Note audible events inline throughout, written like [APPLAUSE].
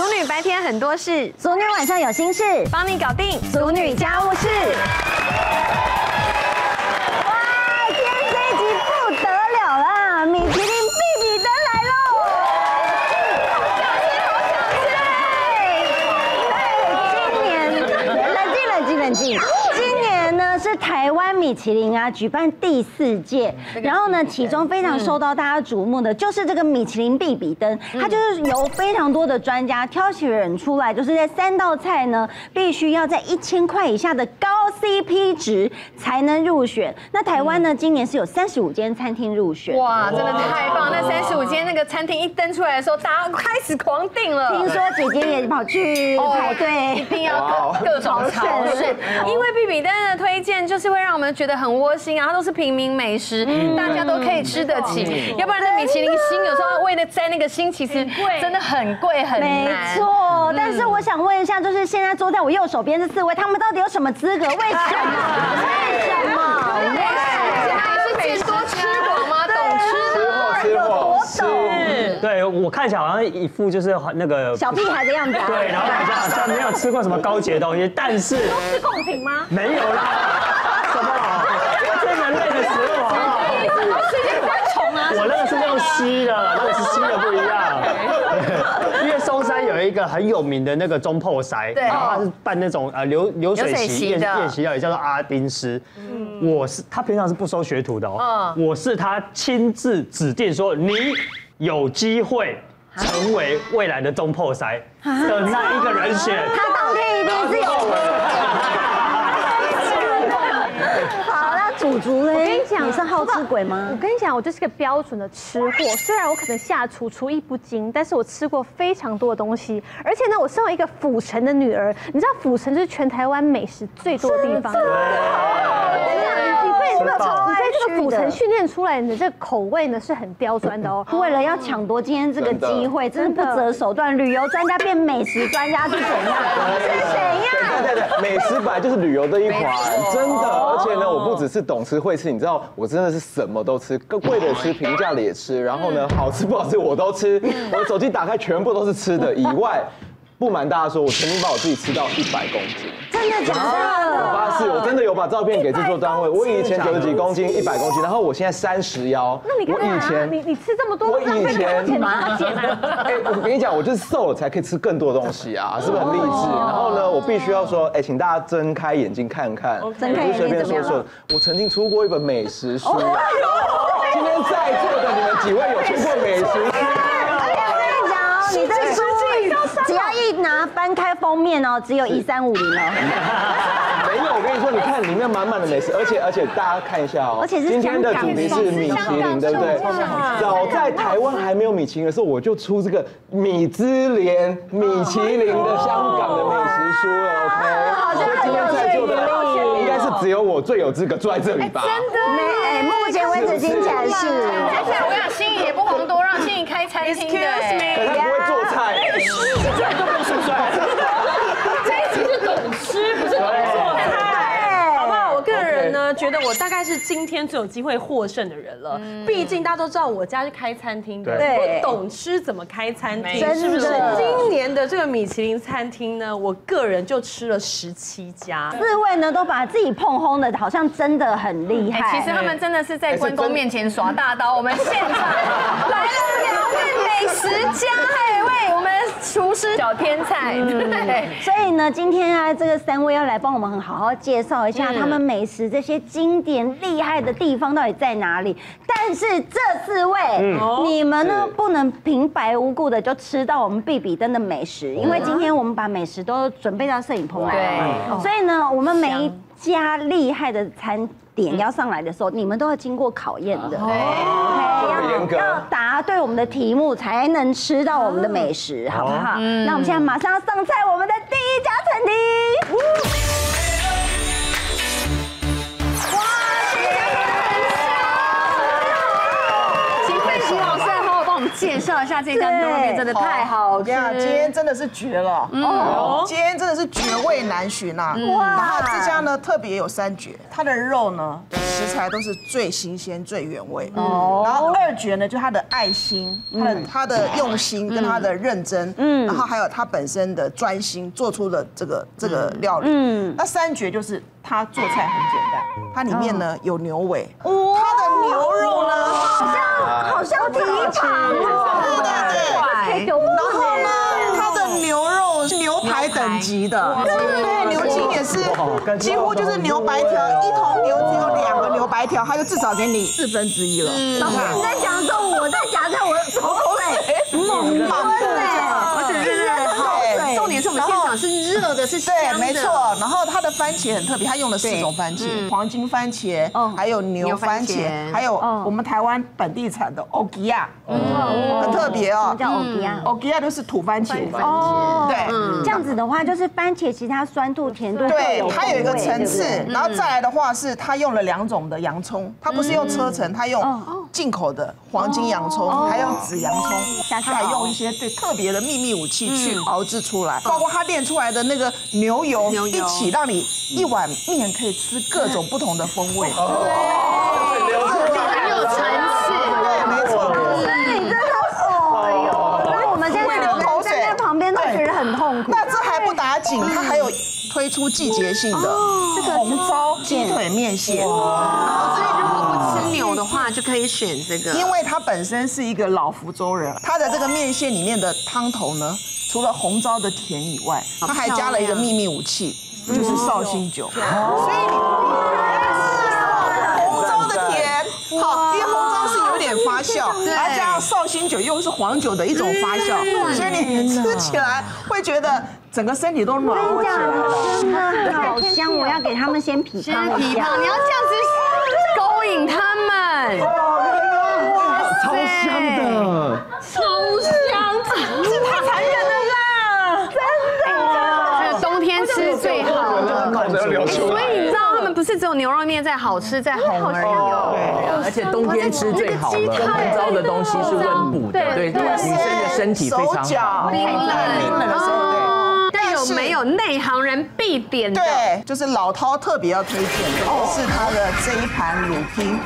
俗女白天很多事，俗女晚上有心事，帮你搞定俗女家务事。哇，今天这一集不得了啦！米其林必比登来喽！对，今年冷静冷静冷静。今年呢是台湾米其林啊举办第四届，然后呢其中非常受到大家瞩目的就是这个米其林必比登，它就是由非常多的专家挑选出来，就是在三道菜呢必须要在一千块以下的高 CP 值才能入选。那台湾呢今年是有三十五间餐厅入选，哇，真的太棒！那三十五间那个餐厅一登出来的时候，大家开始狂订了。听说姐姐也跑去排队。一。定要各各种朝圣，因为必比登的推荐就是会让我们觉得很窝心啊，它都是平民美食，大家都可以吃得起。要不然那米其林星有时候为了摘那个星，其实真的很贵很没难。错，但是我想问一下，就是现在坐在我右手边这四位，他们到底有什么资格？为什么？为什么？为什么？是见多吃广吗？懂吃的。有多懂？对我看起来好像一副就是那个小屁孩的样子啊！对，然后好像好像没有吃过什么高级的东西，但是都是贡品吗？没有啦，什么？这人类的食物好不好？吃些昆虫啊？我那个是用吸的，[LAUGHS] 那个是吸的不一样。因为松山有一个很有名的那个中破塞，对然后它是办那种呃流流水席宴宴席料理，叫做阿丁师。我是他平常是不收学徒的哦，我是他亲自指定说你有机会成为未来的中破塞的那一个人选。他当天一定是有。[LAUGHS] 好，那主厨呢？你讲你是好吃鬼吗我？跟你讲，我就是个标准的吃货。虽然我可能下厨厨艺不精，但是我吃过非常多的东西。而且呢，我身为一个府城的女儿，你知道府城就是全台湾美食最多的地方。真的这个吃爆你被这个府去的城训练出来，你的这个口味呢是很刁钻的哦。[LAUGHS] 为了要抢夺今天这个机会，真的不择手段。旅游专家变美食专家是怎样？是怎样？对对对，美食本来就是旅游的一环，真的。而且呢，我不只是懂吃会吃，你知道，我真的是什么都吃，更贵的吃，平价的也吃，然后呢，好吃不好吃我都吃。我的手机打开全部都是吃的，以外，不瞒大家说，我曾经把我自己吃到一百公斤。真的假的我的？发誓，我真的有把照片给制作单位。我以前九十几公斤，一百公斤，然后我现在三十腰。那你干我以？前你你吃这么多，我以前！[LAUGHS] 哎、我跟你讲，我就是瘦了才可以吃更多的东西啊，是不是很励志？然后呢，我必须要说，哎、请大家睁开眼睛看看，睁开眼睛不是随便说说。我曾经出过一本美食书，今天在座的你们几位有出过美食书？而且我跟你讲哦，你这个书只要一拿翻开封面哦，只有一三五零哦。[LAUGHS] 没有，我跟你说，你看里面满满的美食，而且而且大家看一下哦，而且是今天的主题是米其林，对不对？早在台湾还没有米其林的时候，我就出这个米芝莲米其林的香港的美食书了，OK？所以今天在座的应该是只有我最有资格坐在这里吧？真的没，哎，目前为止听起来是。而且我想心仪也不遑多让，心仪开餐厅的。可他不会做菜，[LAUGHS] 这一集是懂吃，不是懂做呢，觉得我大概是今天最有机会获胜的人了。毕竟大家都知道我家是开餐厅的，对我懂吃怎么开餐厅，是不是？今年的这个米其林餐厅呢，我个人就吃了十七家。四位呢都把自己碰轰的，好像真的很厉害。其实他们真的是在关公面前耍大刀。我们现场 [LAUGHS] 来了两位美食家，还有一位我们厨师小天才，对。所以呢，今天啊，这个三位要来帮我们好好介绍一下他们美食这些经典厉害的地方到底在哪里。但是这四位，你们呢不能平白无故的就吃到我们必比登的美食，因为今天我们把美食都准备到摄影棚来了。所以呢，我们每一家厉害的餐点要上来的时候，你们都要经过考验的。要要答对我们的题目，才能吃到我们的美食，好不好？那我们现在马上要上菜，我们的第一家餐厅。介绍一下这家牛肉面，真的太好吃我跟你。讲，今天真的是绝了，哦，今天真的是绝味难寻呐。哇！然后这家呢特别有三绝，它的肉呢食材都是最新鲜、最原味。哦。然后二绝呢，就它的爱心、它的它的用心跟它的认真，嗯，然后还有它本身的专心做出的这个这个料理。嗯。那三绝就是它做菜很简单，它里面呢有牛尾，它的牛肉呢？好像好像蹄膀哦，对对对。然后呢，它的牛肉是牛排等级的，对对，牛筋也是几乎就是牛白条，一头牛只有两个牛白条，它就至少给你四分之一了。老师你在讲的时候，我在夹在，我点是热的，是香对，没错。然后它的番茄很特别，它用了四种番茄，黄金番茄，还有牛番茄，还有我们台湾本地产的欧吉亚，很特别哦。叫欧吉亚。欧吉亚就是土番茄，哦，对。这样子的话，就是番茄其实它酸度、甜度各对，它有一个层次然后再来的话是它用了两种的洋葱，它不是用车层，它用进口的黄金洋葱，还有紫洋葱，他还用一些对特别的秘密武器去熬制出来，包括它炼出来的那个牛油牛油。一起，让你一碗面可以吃各种不同的风味。很有层次。对，没错。你真的哦，哎呦，然后我们现在会流口水站在旁边都觉得很痛苦。那这还不打紧，它还有推出季节性的这个红糟鸡腿面线。所以如果不吃牛的话，就可以选这个。因为它本身是一个老福州人，它的这个面线里面的汤头呢，除了红糟的甜以外，它还加了一个秘密武器，就是绍兴酒。所以你红糟的甜，好，因为红糟是有点发酵，然后加上绍兴酒又是黄酒的一种发酵，所以你吃起来会觉得整个身体都暖和起来了。真的好香，我要给他们先品先尝一下。你要这样子勾引他们。超香的。超香，这太残忍了啦！真的，冬天吃最好。所以你知道他们不是只有牛肉面在好吃在红而已哦。对啊，而且冬天吃最好了，红糟的东西是温补的，对女生的身体非常好。冰冷冰冷人必点的？对，就是老饕特别要推荐的，是他的这一盘乳拼。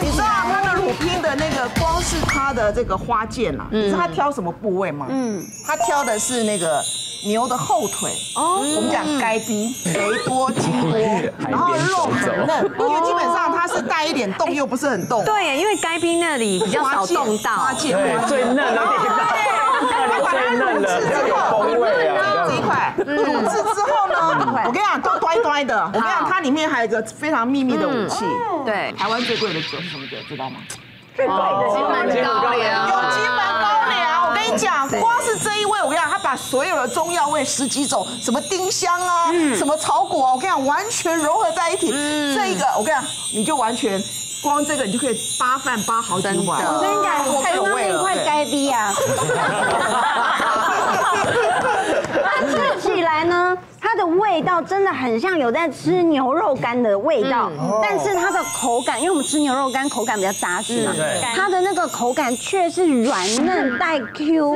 你知道他的乳拼的那个，光是它的这个花剑啊，你知道他挑什么部位吗？嗯，他挑的是那个。牛的后腿哦，我们讲该逼，肥多筋多，然后肉很嫩，因为基本上它是带一点冻，又不是很冻。对，因为该冰那里比较少冻到。花剑，对，最嫩的地方，那里最嫩的。块卤制之后呢，我跟你讲都端端的。我跟你讲，它里面还有一个非常秘密的武器。对，台湾最贵的酒是什么酒？知道吗？最贵的金门高粱，有金门高粱。我跟你讲，光是这一味，我跟你讲，他把所有的中药味十几种，什么丁香啊，什么草果啊，我跟你讲，完全融合在一起。这一个，我跟你讲，你就完全。光这个你就可以八饭八好几碗，我跟你讲，我太有味了。刚刚那块该逼啊！[LAUGHS] 它吃起来呢，它的味道真的很像有在吃牛肉干的味道，但是它的口感，因为我们吃牛肉干口感比较扎实嘛，它的那个口感却是软嫩带 Q，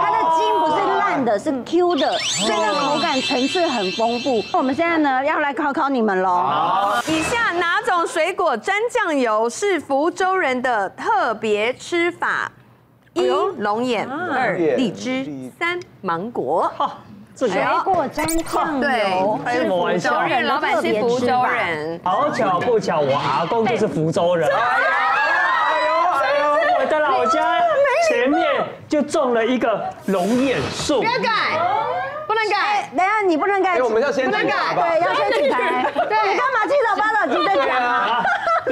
它的筋不是烂的，是 Q 的，所以那口感层次很丰富。我们现在呢要来考考你们喽。以下哪种水果沾酱油是福州人的特别吃法？一龙眼，二荔枝，三芒果。这个水果沾酱对油，开什么玩笑福州人，老板是福州人。好巧不巧，我阿公就是福州人。哎呦哎呦，我的老家前面就种了一个龙眼树不。要改，不能改。等一下你不能改，哎，我们要先不能改？对，要先举牌。对，[LAUGHS] 你干嘛七早八早急着讲啊？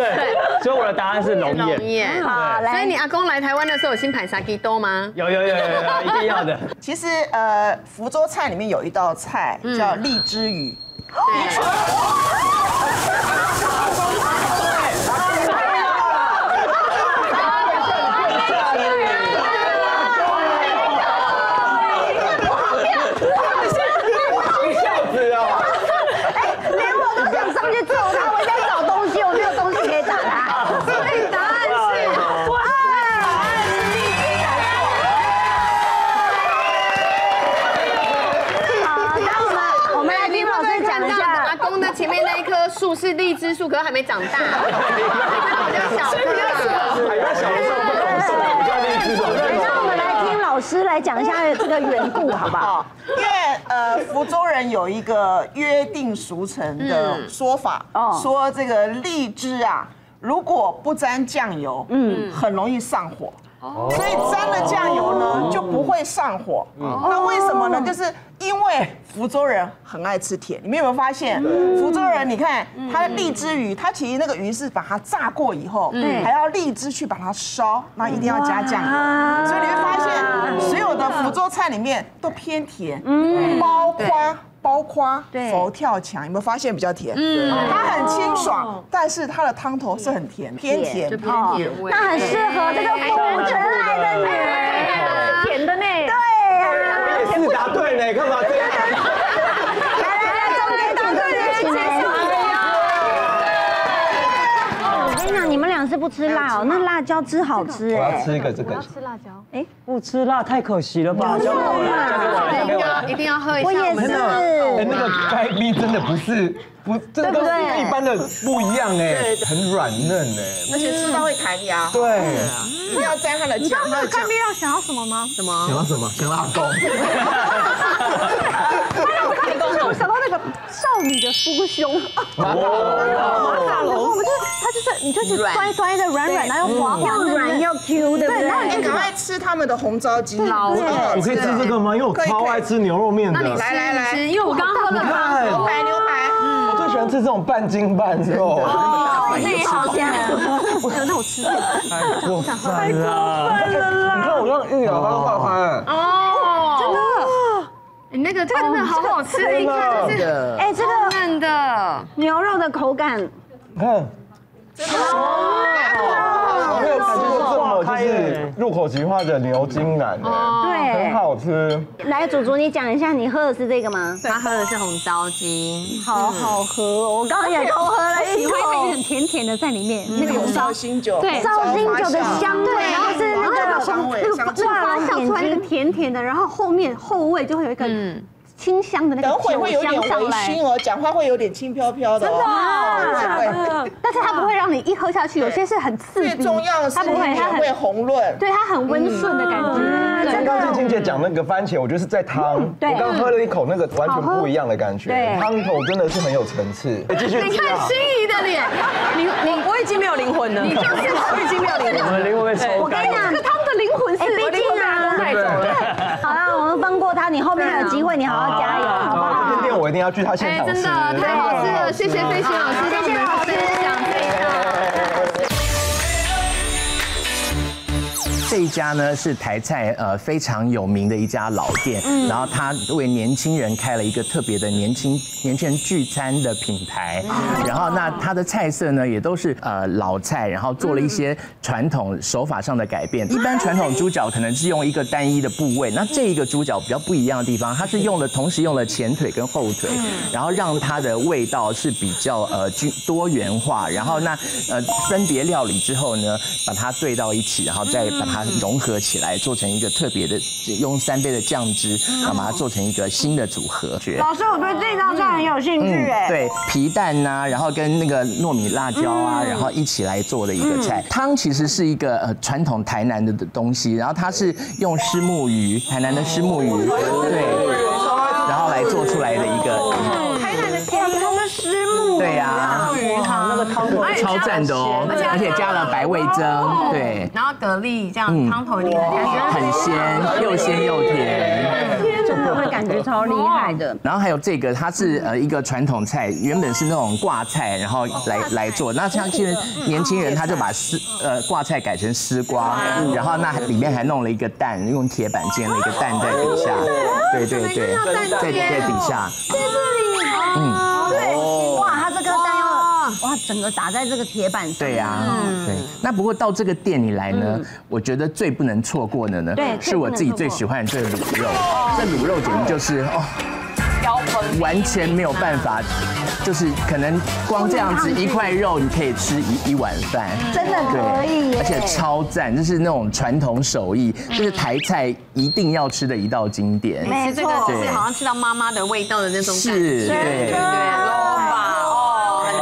啊，对，所以我的答案是龙龙眼。眼。好，所以你，阿公来台湾的时候有新盘沙鸡多吗？有有有有有，一定要的。[LAUGHS] 其实呃，福州菜里面有一道菜叫荔枝鱼，连棵树是荔枝树，可是还没长大，比较小棵。海边小的时候不懂送，比较励志的。那我们来听老师来讲一下这个缘故，好不好？因为呃，福州人有一个约定俗成的说法，哦说这个荔枝啊，如果不沾酱油，嗯，很容易上火。所以沾了酱油呢，就不会上火。那为什么呢？就是因为福州人很爱吃甜。你们有没有发现，福州人你看他的荔枝鱼，他其实那个鱼是把它炸过以后，还要荔枝去把它烧，那一定要加酱油。所以你会发现，所有的福州菜里面都偏甜，包括。包括佛跳墙，有没有发现比较甜？嗯，它很清爽，但是它的汤头是很甜，偏甜，偏甜味。那很适合这个风尘来的女人，甜的呢。对呀。也干嘛这样？[LAUGHS] 来来来，中间请中间请来。我跟你讲，你们俩是不吃辣哦，那辣椒汁好吃我要哎。吃一个这个。要吃辣椒，哎不吃辣太可惜了吧？一定要一定要喝一下。我也是哎，是。那个盖蜜真的不是不，这个跟一般的不一样哎，很软嫩哎。而且吃到会弹牙，对，一定要沾它的酱，它的酱看。必要想要什么吗？什么？想要什么？想要阿公。[LAUGHS] 我想到那个少女的酥胸，马卡龙，我们就是它就是你就是乖乖的软软，然后又滑滑又软又 Q，对不对然后对？你赶快吃他们的红烧鸡，老我可以吃这个吗？因为我超爱吃牛肉面的。那你来来来吃，因为我刚刚喝了汤。牛排牛排，我最喜欢吃这种半斤半肉。那也好香。我那我吃这个，太过分了！你看我刚刚一咬它都化开。哦。你那个这个真的好好吃，你看这是哎，这个嫩的。牛肉的口感，你看，我没有吃过这么就是入口即化的牛筋腩对，很。好吃。来，祖祖，你讲一下，你喝的是这个吗？他喝的是红糟鸡，好好喝哦，我刚刚也偷喝了一你会有口点。甜甜的在里面，那个有绍有烧兴酒，对绍兴酒的香味，然后是那个香味那个香那个发酵出来那个甜甜的，然后后面后味就会有一个清香的那个等会会有点微香上来。醺哦，讲话会有点轻飘飘的哦。真的会。但是它不会让你一喝下去，有些是很刺最，重要的是它不会，它很会红润。对它很温顺的感觉。刚刚静静姐讲那个番茄，我觉得是在汤。对我刚喝了一口，那个完全不一样的感觉对。汤头真的是很有层次。继续你看！心仪的脸，你你我已经没有灵魂了，你就是我已经没有灵魂。我们灵魂被抽干我跟你。讲，他们的灵魂是哎，毕竟啊，带走了。好了，我们放过机会，你好好加油，好不这好？间店我一定要去他现哎，场吃。真的太好吃了，谢谢飞行老师，谢谢老师这一家呢是台菜呃非常有名的一家老店，然后它为年轻人开了一个特别的年轻年轻人聚餐的品牌，然后那它的菜色呢也都是呃老菜，然后做了一些传统手法上的改变。一般传统猪脚可能是用一个单一的部位，那这一个猪脚比较不一样的地方，它是用了同时用了前腿跟后腿，然后让它的味道是比较呃均多元化，然后那呃分别料理之后呢，把它兑到一起，然后再把它融合起来，做成一个特别的，用三杯的酱汁，然后把它做成一个新的组合。老师，我对这道菜很有兴趣哎。对，皮蛋呐、然后跟那个糯米辣椒啊，然后一起来做的一个菜。汤其实是一个呃传统台南的东西，然后它是用虱目鱼，台南的虱目鱼，对，然后来做出来的一个，台南的甜汤的虱目，对呀、那个汤头超赞的哦，而且加了白味增，对，然后蛤蜊这样汤头里面很鲜，又鲜又甜。真的会感觉超厉害的。然后还有这个，它是呃一个传统菜，原本是那种挂菜，然后来来做。那像现在年轻人他就把丝呃挂菜改成丝瓜，然后那里面还弄了一个蛋，用铁板煎了一个蛋在底下，对对对，在在底下。哇整个打在这个铁板上。对呀、对。那不过到这个店里来呢，我觉得最不能错过的呢，对是我自己最喜欢的这个卤肉。这卤肉简直就是哦，完全没有办法，就是可能光这样子一块肉，你可以吃一一碗饭，真的可以而且超赞，就是那种传统手艺，就是台菜一定要吃的一道经典。没错就是好像吃到妈妈的味道的那种感觉。是，对。对，肉吧哦，很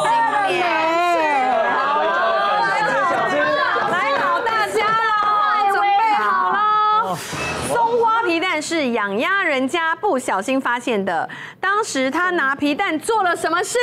是养鸭人家不小心发现的。当时他拿皮蛋做了什么事？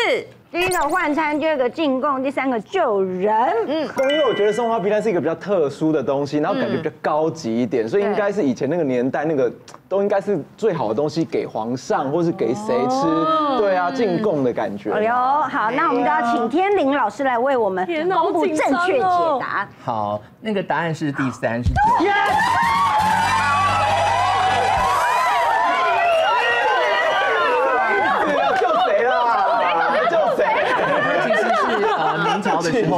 第一个换餐，第二个进贡，第三个救人。嗯，因为我觉得松花皮蛋是一个比较特殊的东西，然后感觉比较高级一点，所以应该是以前那个年代那个都应该是最好的东西给皇上或是给谁吃，对啊，进贡的感觉。哎呦，好，那我们就要请天林老师来为我们公布正确解答。好，那个答案是第三，是救。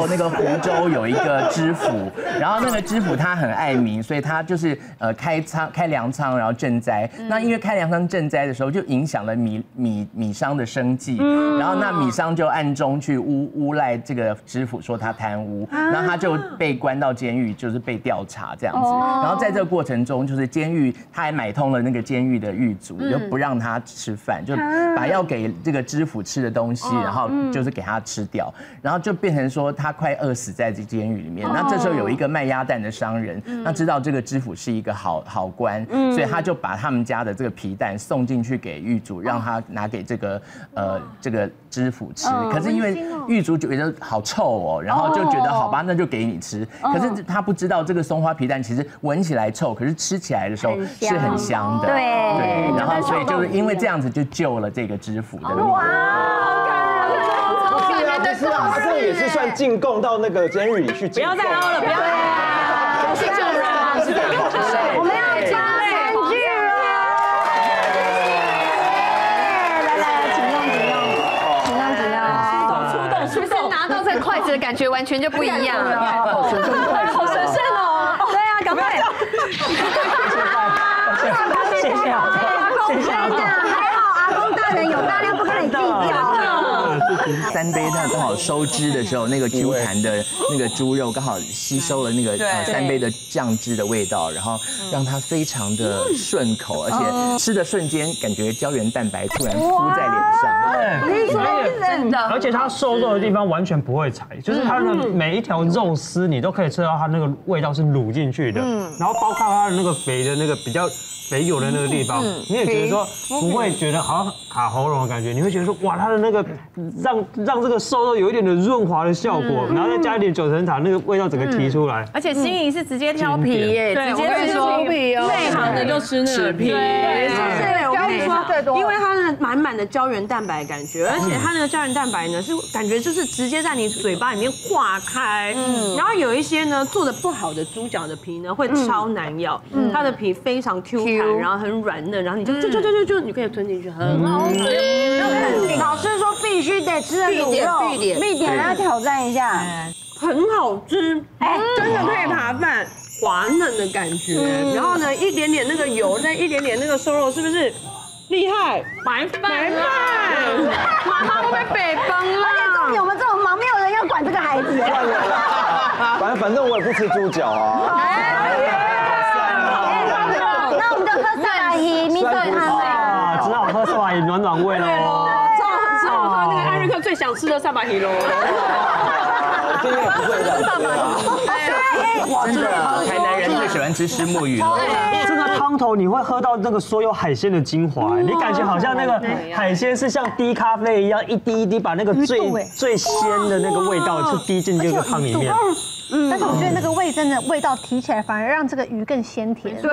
的时候，那个湖州有一个知府，[LAUGHS] 然后那个知府他很爱民，所以他就是呃开仓开粮仓，然后赈灾。那因为开粮仓赈灾的时候，就影响了米米米商的生计，然后那米商就暗中去诬诬赖这个知府说他贪污，然后他就被关到监狱，就是被调查这样子。然后在这个过程中，就是监狱他还买通了那个监狱的狱卒，就不让他吃饭，就把要给这个知府吃的东西，然后就是给他吃掉，然后就变成。说他快饿死在这监狱里面，那这时候有一个卖鸭蛋的商人，那知道这个知府是一个好好官，所以他就把他们家的这个皮蛋送进去给狱卒，让他拿给这个呃这个知府吃。可是因为狱主觉得好臭哦，然后就觉得好吧，那就给你吃。可是他不知道这个松花皮蛋其实闻起来臭，可是吃起来的时候是很香的。对。对，然后所以就是因为这样子就救了这个知府的命。是啊，他这也是算进贡到那个监狱里去。不要再捞了，不要再捞了，是这样啊，是这样。我们要加餐具了。来来，请用，请用，请用，请用。出动，出动，是不是拿到这个筷子的感觉完全就不一样？[LAUGHS] 好神圣哦！对啊，赶快。谢谢，谢谢，谢谢。还好阿公大人有大量，不跟你计较。[LAUGHS] 三杯它刚好收汁的时候，那个 Q 弹的那个猪肉刚好吸收了那个三杯的酱汁的味道，然后让它非常的顺口，而且吃的瞬间感觉胶原蛋白突然敷在脸上。对，真的。而且它瘦肉的地方完全不会柴，就是它的每一条肉丝你都可以吃到它那个味道是卤进去的，然后包括它的那个肥的那个比较。肥油的那个地方，你也觉得说不会觉得好像卡喉咙的感觉，你会觉得说哇，它的那个让让这个瘦肉有一点的润滑的效果，然后再加一点九层塔，那个味道整个提出来。而且心仪是直接挑皮耶，直接吃皮哦，内行的就吃那个皮。对，我跟你说，因为它的满满的胶原蛋白感觉，而且它那个胶原蛋白呢是感觉就是直接在你嘴巴里面化开。嗯，然后有一些呢做的不好的猪脚的皮呢会超难咬，它的皮非常 Q 弹。然后很软嫩，然后你就就就就就就你可以吞进去，很好吃。老师说必须得吃的卤肉，必点必点，要挑战一下，很好吃，哎，真的配扒饭，滑嫩的感觉。然后呢，一点点那个油，再一点点那个瘦肉，是不是厉害？白饭，白饭，妈妈会被北方了。而且重点我们这种忙，没有人要管这个孩子。反正反正我也不吃猪脚啊。啊，只好喝萨巴鱼暖暖胃喽。只好喝那个艾瑞克最想吃的萨巴鱼喽。今天不会的。真的，台南人最喜欢吃石目鱼了。这个汤头你会喝到那个所有海鲜的精华，你感觉好像那个海鲜是像滴咖啡一样，一滴一滴把那个最最鲜的那个味道就滴进这个汤里面。嗯，但是我觉得那个味真的味道提起来，反而让这个鱼更鲜甜。对。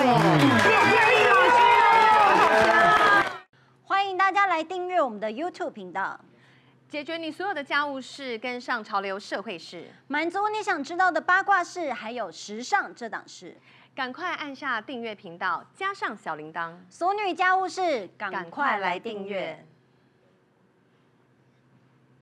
欢迎大家来订阅我们的 YouTube 频道，解决你所有的家务事，跟上潮流社会事，满足你想知道的八卦事，还有时尚这档事。赶快按下订阅频道，加上小铃铛，俗女家务事，赶快来订阅。